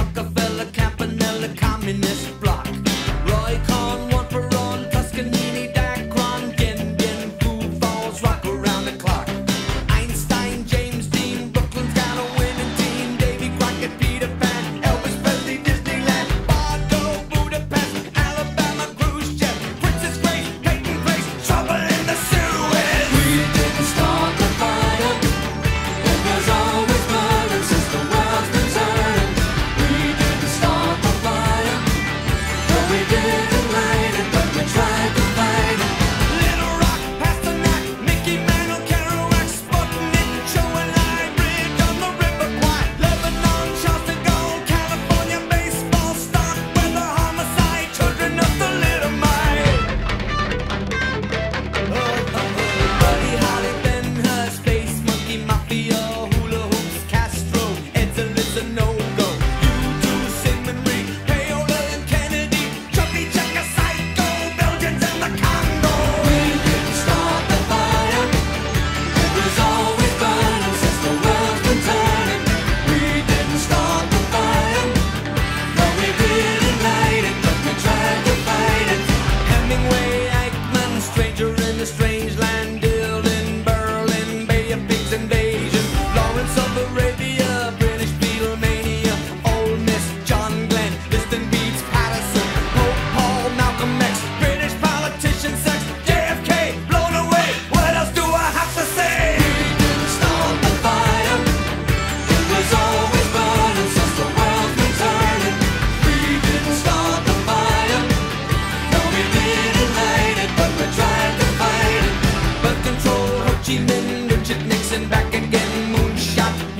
Rockefeller, Campanella, Communist Nixon, back again, moonshot,